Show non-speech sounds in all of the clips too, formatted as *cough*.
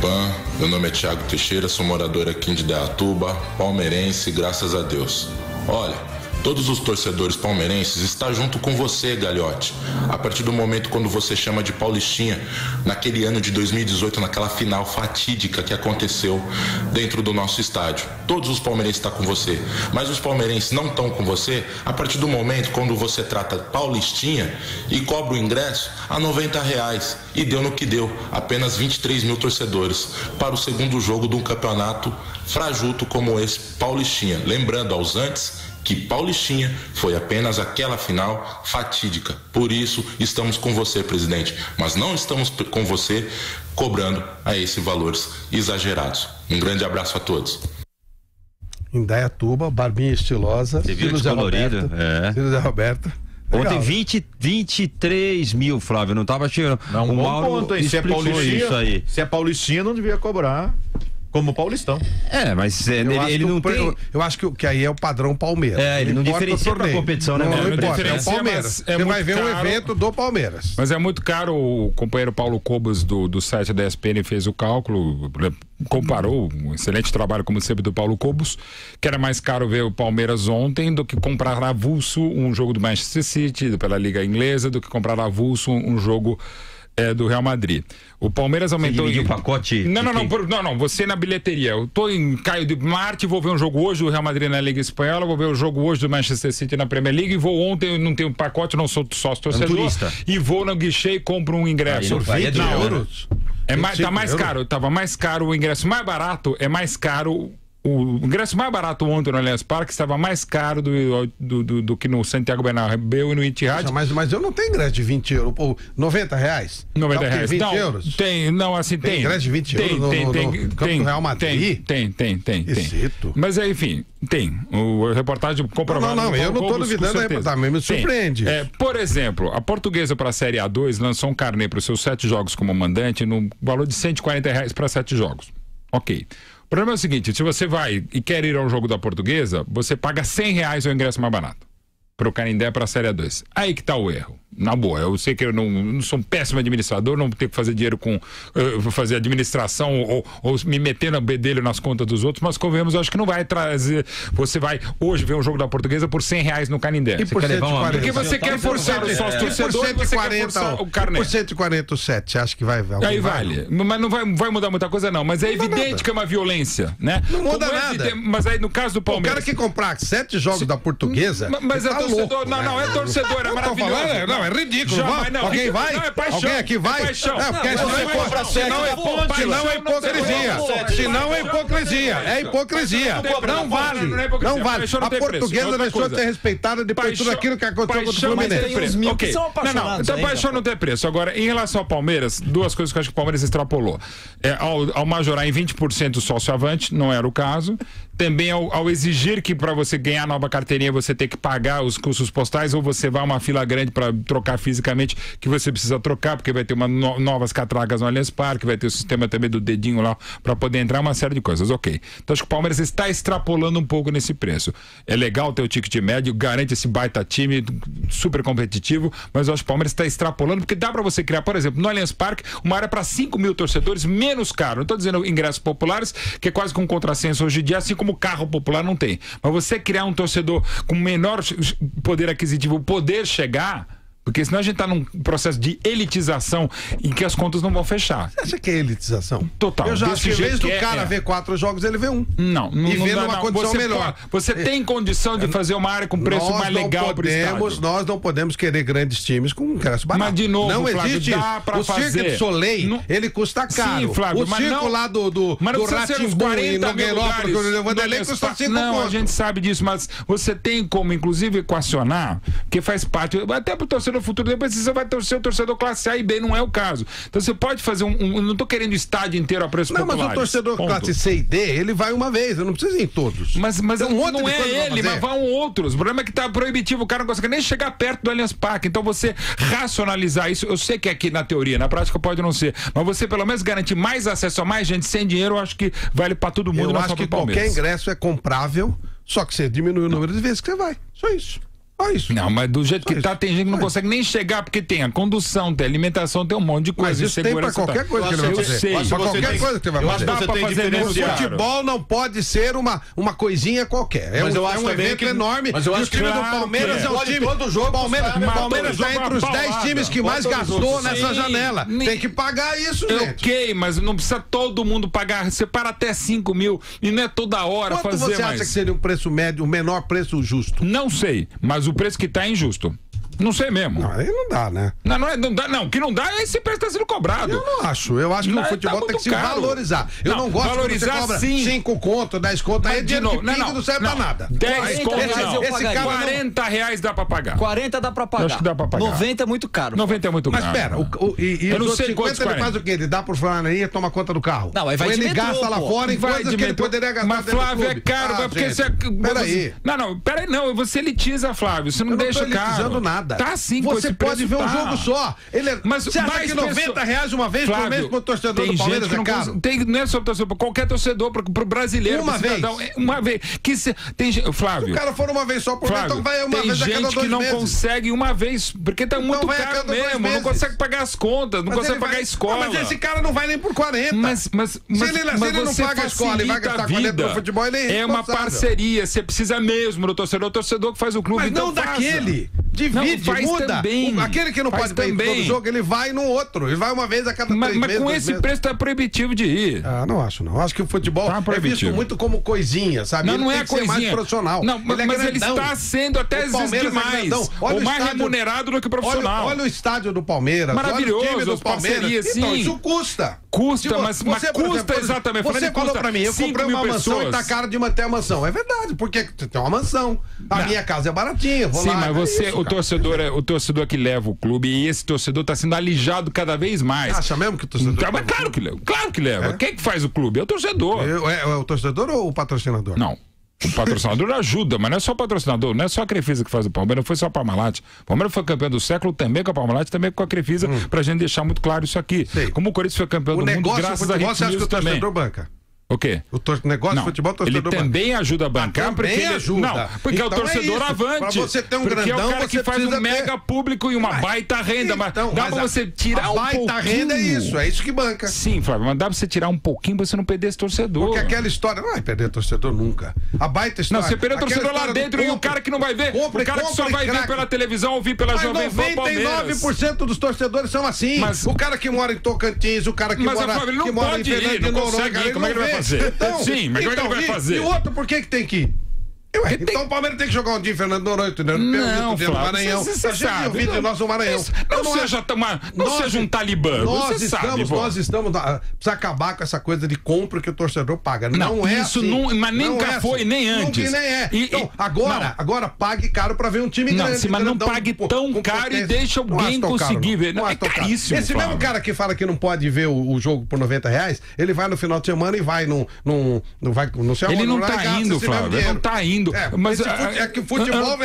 Pan, meu nome é Thiago Teixeira, sou morador aqui de Deatuba, palmeirense, graças a Deus. Olha, Todos os torcedores palmeirenses estão junto com você, Galhote. A partir do momento quando você chama de Paulistinha, naquele ano de 2018, naquela final fatídica que aconteceu dentro do nosso estádio. Todos os palmeirenses estão com você. Mas os palmeirenses não estão com você a partir do momento quando você trata Paulistinha e cobra o ingresso a 90 reais. E deu no que deu, apenas 23 mil torcedores para o segundo jogo de um campeonato frajuto como esse Paulistinha. Lembrando aos antes que Paulistinha foi apenas aquela final fatídica. Por isso, estamos com você, presidente, mas não estamos com você cobrando a esses valores exagerados. Um grande abraço a todos. Indaiatuba, barbinha estilosa. Você viu colorido? É. Filho da Roberta. Ontem 20, 23 mil, Flávio, não estava achando. Não, um bom ponto, hein? Se é Paulistinha, isso aí. se é Paulistinha, não devia cobrar como Paulistão. É, mas é, ele, ele não tem. Eu, eu, acho que, que aí é o padrão Palmeiras. É, ele não, não diferencia pra competição, né? Não, não, não importa, é o Palmeiras. É Você vai ver caro, um evento do Palmeiras. Mas é muito caro. O companheiro Paulo Cobos do, do site da ESPN fez o cálculo, comparou um excelente trabalho, como sempre, do Paulo Cobos, que era mais caro ver o Palmeiras ontem do que comprar avulso um jogo do Manchester City pela Liga Inglesa, do que comprar avulso um jogo é, do Real Madrid. O Palmeiras aumentou. Você o pacote? Não, não, não, não, não. Você na bilheteria. Eu tô em Caio de Marte, vou ver um jogo hoje do Real Madrid na Liga Espanhola, vou ver o jogo hoje do Manchester City na Premier League e vou ontem, não tenho pacote, não sou sócio torcedor. É e vou no guichê e compro um ingresso. Aí, é de euros. É mais, tá mais caro, tava mais caro o ingresso mais barato, é mais caro o ingresso mais barato ontem no Allianz Parque estava mais caro do, do, do, do que no Santiago Bernabéu e no Etihad. Mas, mas eu não tenho ingresso de 20 euros, ou 90 reais? 90 reais. Tem 20 não, euros? Tem, não, assim, tem. Tem ingresso de 20 tem, euros tem, no, tem, no, tem, no tem, Real Madrid? Tem, tem, tem, tem. Exito. Mas, enfim, tem. O reportagem comprovado. Não, não, não eu não estou duvidando da reportagem, me surpreende. É, por exemplo, a portuguesa para a Série A2 lançou um carnê para os seus sete jogos como mandante no valor de 140 reais para sete jogos. Ok. O problema é o seguinte: se você vai e quer ir ao jogo da portuguesa, você paga 100 reais o ingresso mais barato. Para o Canindé para a Série 2. Aí que está o erro na boa, eu sei que eu não, não sou um péssimo administrador, não tenho que fazer dinheiro com uh, fazer administração ou, ou, me meter no bedelho nas contas dos outros, mas convenhamos, acho que não vai trazer. Você vai hoje ver um jogo da portuguesa por 100 reais no Canindé. E por 140, Porque você quer forçar o sócio torcedor, é, você quer forçar o carnê. Por 147, você acha que vai Aí vale. Mas não vai, vai mudar muita coisa, não. Mas é não evidente que é uma violência, né? Não muda Como nada. É mas aí no caso do Palmeiras. O cara que comprar sete jogos Se... da portuguesa. Mas é tá torcedor. Louco, não, não, é torcedor, é maravilhoso. Não, é ridículo. Já, não, Alguém vai? Não, é paixão. Alguém aqui vai? É paixão. É, porque senão é, hipo... senão é, senão é hipocrisia. Senão é hipocrisia. É hipocrisia. Não vale. Não vale. A portuguesa deixou de ser respeitada depois de tudo aquilo que aconteceu com o Fluminense. Não, não. Então paixão não tem preço. Agora, em relação ao Palmeiras, duas coisas que eu acho que o Palmeiras extrapolou. É, ao, ao majorar em 20% o sócio avante, não era o caso também ao, ao exigir que para você ganhar nova carteirinha você tem que pagar os custos postais ou você vai uma fila grande para trocar fisicamente que você precisa trocar porque vai ter uma no, novas catracas no Allianz Parque, vai ter o sistema também do dedinho lá para poder entrar, uma série de coisas. Ok. Então acho que o Palmeiras está extrapolando um pouco nesse preço. É legal ter o ticket médio, garante esse baita time super competitivo, mas eu acho que o Palmeiras está extrapolando porque dá para você criar, por exemplo, no Allianz Parque, uma área para 5 mil torcedores menos caro. Não estou dizendo ingressos populares, que é quase com um contrassenso hoje em dia, assim como como carro popular não tem. Mas você criar um torcedor com menor poder aquisitivo, poder chegar porque senão a gente está num processo de elitização em que as contas não vão fechar. Você acha que é elitização? Total. Eu já acho que em vez do é, cara é. ver quatro jogos, ele vê um. Não, não E não vê dá, numa não. condição você melhor. você tem condição de fazer uma área com preço nós mais legal para podemos, Nós não podemos querer grandes times com ingresso barato. Mas de novo, não Flávio, existe dá para fazer. O Cirque de Soleil, não... ele custa caro. Sim, Flávio, o circo não... lá do, do, mas do Ratimbu em Nogueirópolis, o Vanderlei custa 5 Não, a gente sabe disso, mas você tem como, inclusive, equacionar, que faz parte, até pro torcedor futuro, depois você vai torcer o torcedor classe A e B, não é o caso. Então você pode fazer um. um não estou querendo estádio inteiro a preço Não, mas o torcedor ponto. classe C e D, ele vai uma vez, eu não preciso ir em todos. Mas, mas um não é ele, mas vão outros. O problema é que está proibitivo, o cara não consegue nem chegar perto do Allianz Parque. Então você racionalizar isso, eu sei que aqui na teoria, na prática pode não ser, mas você pelo menos garantir mais acesso a mais gente sem dinheiro, eu acho que vale para todo mundo. Eu acho que qualquer ingresso é comprável, só que você diminui o número de vezes que você vai. Só isso. Isso. Não, mas do jeito Só que isso. tá, tem gente que não consegue nem chegar, porque tem a condução, tem a alimentação, tem um monte de coisa. Mas isso tem pra qualquer coisa que ele vai fazer. Eu sei. Pra qualquer coisa que você vai fazer. Dá pra fazer o futebol não pode ser uma, uma coisinha qualquer. É um, é um evento enorme. Mas eu acho que o time do Palmeiras é o time. Todo jogo, Palmeiras, Palmeiras tá entre os 10 times que mais gastou nessa janela. Tem que pagar isso, gente. Ok, mas não precisa todo mundo pagar. Você para até 5 mil e não é toda hora fazer mais. Quanto você acha que seria um preço médio, o menor preço justo? Não sei, mas o preço que está é injusto. Não sei mesmo. Não, aí não dá, né? Não, não, é, não dá, não. O que não dá é esse preço está sendo cobrado. Eu não acho. Eu acho que não, o futebol tá tem que se caro. valorizar. Eu não, não gosto valorizar, de você cobra sim. 5 conto, 10 conto. Aí é dinheiro novo, não, não, não serve não, pra nada. 10 conto, não. Esse cara 40 reais dá pra pagar. 40 dá pra pagar. acho que dá pra pagar. 90 é muito caro. 90 é muito caro. Mas pera, o, e, e eu não sei 50 ele faz o quê? Ele dá pro flanelinha e toma conta do carro. Não, aí vai Ou ele gasta lá fora em coisas que ele poderia gastar Mas Flávio é caro, ah, porque você... Peraí. Não, não, peraí, não. Você elitiza, Flávio. Você não deixa caro. Não tô elitizando nada. Tá sim, você pode ver um jogo só. Ele é... Mas você acha que 90 reais uma vez Flávio, por mês pro torcedor do Palmeiras é caro? Tem, não é só pro torcedor, qualquer torcedor, pro, pro brasileiro. Uma vez. Cidadão, é uma vez. Que se, tem, Flávio. Se o cara for uma vez só por Flávio, mês, então vai uma vez a cada dois que não meses. consegue uma vez, porque tá então muito caro mesmo. Não consegue pagar as contas, não mas consegue pagar vai... a escola. mas esse cara não vai nem por 40. Mas, mas, mas, se ele, mas se ele não paga a escola e vai gastar 40 no futebol, ele é É uma parceria, você precisa mesmo do torcedor, o torcedor que faz o clube. Mas então não daquele. Divide, não, muda. Também. Aquele que não faz pode também. todo jogo, ele vai no outro. Ele vai uma vez a cada mas, três mas meses. Mas com esse meses. preço tá proibitivo de ir. Ah, não acho não. Acho que o futebol tá é visto muito como coisinha, sabe? Não, ele não é coisinha. mais profissional. Não, ele é mas ele está sendo até vezes demais. É ou mais estádio, remunerado do que profissional. Olha, olha, o estádio do Palmeiras. Maravilhoso, olha o time do Palmeiras. Então, isso custa. Custa, mas, mas custa exemplo, exatamente. Você falou pra mim, eu comprei uma mansão pessoas. e tá caro de manter a mansão. É verdade, porque tem uma mansão. A não. minha casa é baratinha. Vou Sim, lá, mas é você, isso, o torcedor é o torcedor que leva o clube e esse torcedor tá sendo alijado cada vez mais. Acha mesmo que o torcedor então, mas claro que leva, claro que leva. É? Quem que faz o clube? É o torcedor. É, é o torcedor ou o patrocinador? Não. O patrocinador ajuda, mas não é só o patrocinador, não é só a Crefisa que faz o Palmeiras, não foi só a Parmalat. O Palmeiras foi campeão do século também com a Parmalat, também com a Crefisa, hum. pra gente deixar muito claro isso aqui. Sei. Como o Corinthians foi campeão o do mundo, graças a Rick News também. Banca. O quê? O negócio não, de futebol, torcedor Ele também ajuda a bancar, ah, porque ele ajuda. Não, porque então é o torcedor é avante. Pra você ter um porque grandão, é o cara que faz um mega público e uma mas, baita renda. Então, mas dá pra você tirar a um baita pouquinho. renda é isso, é isso que banca. Sim, Flávio, mas dá pra você tirar um pouquinho pra você não perder esse torcedor. Porque aquela história, não vai perder torcedor nunca. A baita história. Não, você perdeu o torcedor lá dentro e o cara que não vai ver, compre, o cara que só vai ver pela televisão ou vir pela mas Jovem Pan Palmeiras. 99% dos torcedores são assim. Mas, o cara que mora em Tocantins, o cara que mora, que mora em Fernando de Noronha, como é que ele vai fazer? Sim, mas como é que ele vai fazer? E o outro, por que que tem que ir? Ué, tem... Então o Palmeiras tem que jogar um dia Fernando Noronha, entendeu? Não, Flávio, Maranhão. Você, você sabe. Do nosso Maranhão. Não, não, seja, é... uma, não nós, seja um talibã. Nós estamos, sabe, nós estamos. Precisa acabar com essa coisa de compra que o torcedor paga. Não, não é isso assim. Não, mas nunca é foi, assim. nem antes. Nem é. E, então, agora, agora pague caro pra ver um time não, grande. Sim, mas não pague tão caro e deixa alguém conseguir ver. Não, é caríssimo. Esse mesmo cara que fala que não pode ver o jogo por 90 reais, ele vai no final de semana e vai num. Não sei Ele não tá indo, Flávio. Ele não tá indo. Mas é que o futebol,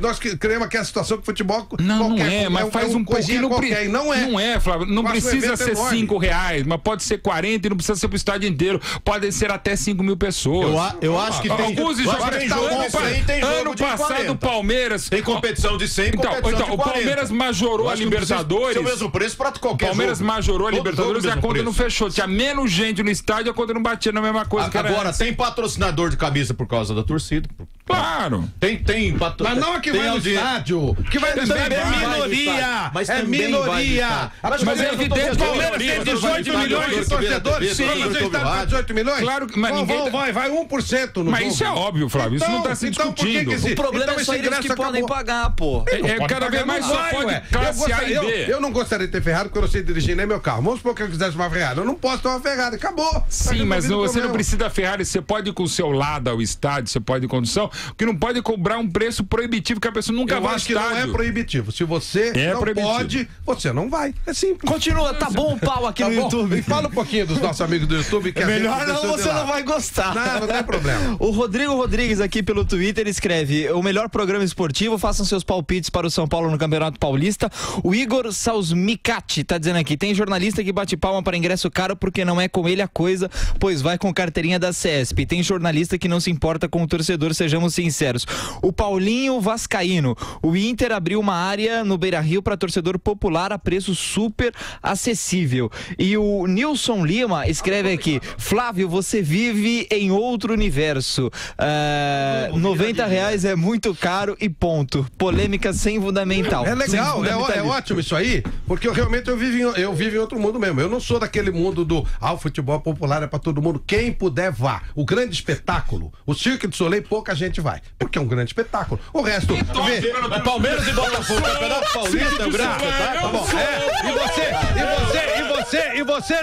nós criamos aquela situação que o futebol. Não, não é, mas é faz um pouquinho. Qualquer, não é. Não é, Flávio. Não precisa ser 5 reais, mas pode ser 40 e não precisa ser pro estádio inteiro. Podem ser até 5 mil pessoas. Eu, eu acho que tem. Alguns jogos tem jogo ano, passado, o Palmeiras. Tem competição de 100 então, então, o Palmeiras majorou a Libertadores. É o mesmo preço pra qualquer O Palmeiras majorou a Libertadores e a conta não fechou. Tinha menos gente no estádio, a conta não batia na mesma coisa. Agora, tem patrocinador de camisa por causa da torcida. por Claro. Tem, tem. Patro... Mas não a que tem vai no estádio. Que vai no estádio é minoria. Mas é minoria. Mas, mas é evidente que o Palmeiras tem 18 milhões de torcedores. Sim, você está 18 milhões? Claro que. Mas ninguém. Vai, vai 1% no Mas isso é óbvio, Flávio. Isso não está se então, discutindo. O problema é só eles que podem pagar, pô. É cada vez mais só pode classe A e B. Eu não gostaria de ter Ferrari porque eu não sei dirigir nem meu carro. Vamos supor que eu quisesse uma Ferrari. Eu não posso ter uma Ferrari. Acabou. Sim, mas você não precisa da Ferrari. Você pode ir com o seu lado ao estádio, você pode ir condução. Que não pode cobrar um preço proibitivo que a pessoa nunca eu vai acho que não é proibitivo. Se você é não proibitivo. pode, você não vai. É simples. Continua, tá bom o pau aqui tá no bom. YouTube. fala um pouquinho dos nossos amigos do YouTube. Que é melhor não, você não vai gostar. Não, não tem problema. *laughs* O Rodrigo Rodrigues aqui pelo Twitter escreve: o melhor programa esportivo, façam seus palpites para o São Paulo no Campeonato Paulista. O Igor Salsmicati tá dizendo aqui: tem jornalista que bate palma para ingresso caro porque não é com ele a coisa, pois vai com carteirinha da CESP. Tem jornalista que não se importa com o torcedor, sejamos sejamos sinceros. O Paulinho Vascaíno. O Inter abriu uma área no Beira Rio para torcedor popular a preço super acessível. E o Nilson Lima escreve aqui: Flávio, você vive em outro universo. Uh, 90 reais é muito caro e ponto. Polêmica sem fundamental. É legal, é, é, ótimo isso aí, porque eu realmente eu vivo, em, eu vivo em outro mundo mesmo. Eu não sou daquele mundo do ah, o futebol popular é para todo mundo. Quem puder vá. O grande espetáculo, o Cirque do Soleil, pouca gente vai, porque é um grande espetáculo. O resto, vê, Palmeiras e Botafogo, Campeonato Paulista, é um grande espetáculo. Tá? bom, é, e você, e você, e você, e você.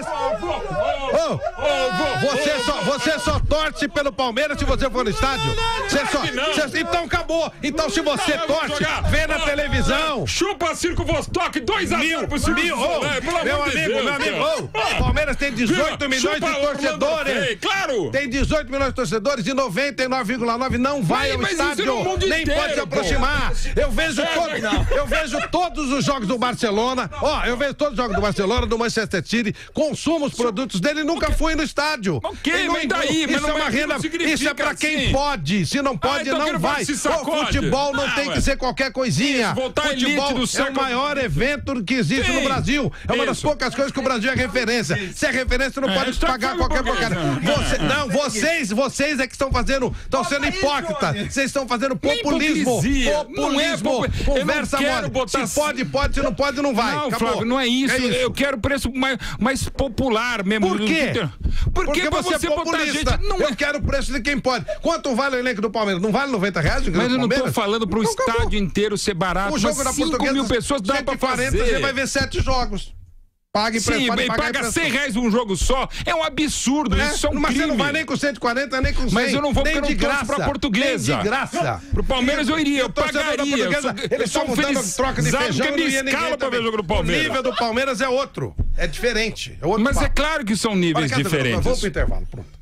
Oh, você só, você só torce pelo Palmeiras se você for no estádio. Você só, você, então acabou. Então se você torce, vê na televisão. Chupa Circo Vostok, 2x0 pro Circo mil, oh, Meu amigo, meu amigo, oh, Palmeiras tem 18 milhões de torcedores. Claro. Tem 18 milhões de torcedores e 99,9 não vai ao estádio. Nem pode se aproximar. Eu vejo todo, eu vejo todos os jogos do Barcelona. Ó, eu vejo todos os jogos do Barcelona, do Manchester City, consumo os produtos dele, nunca fui no estádio. Ok, mas daí, isso é uma renda, isso é pra quem assim. pode. Se não pode, ah, então não vai. O futebol não ah, tem ué. que ser qualquer coisinha. Futebol é o maior evento que existe Sim. no Brasil. É uma das poucas coisas que o Brasil é referência. Se é referência, não é, pode pagar qualquer. Você, não, vocês, vocês é que estão fazendo, estão sendo hipócritas. Vocês estão fazendo populismo. Populismo. Conversa mole. Se pode, pode. Se não pode, não vai. Não, Flávio, não é isso. é isso. Eu quero preço mais, mais popular mesmo. Por quê? Porque, Porque você, é populista. Gente, não eu é... quero o preço de quem pode. Quanto vale o elenco do Palmeiras? Não vale 90 reais? Mas eu não estou falando para o estádio inteiro ser barato. O jogo da Portuguesa, mil pessoas dá para fazer. Você vai ver sete jogos. Pague Sim, pagar paga 100 reais um jogo só. É um absurdo. É, isso é um mas crime. você não vai nem com 140, nem com 100. Mas eu não vou nem de graça pra portuguesa. Nem de graça. Pro Palmeiras eu iria, eu pagaria. Eu sou, eles estão dando troca de feijão. Que me escala pra ver o jogo do Palmeiras. O nível do Palmeiras é outro. É diferente. É mas é claro que são níveis diferentes. Vamos pro intervalo, pronto.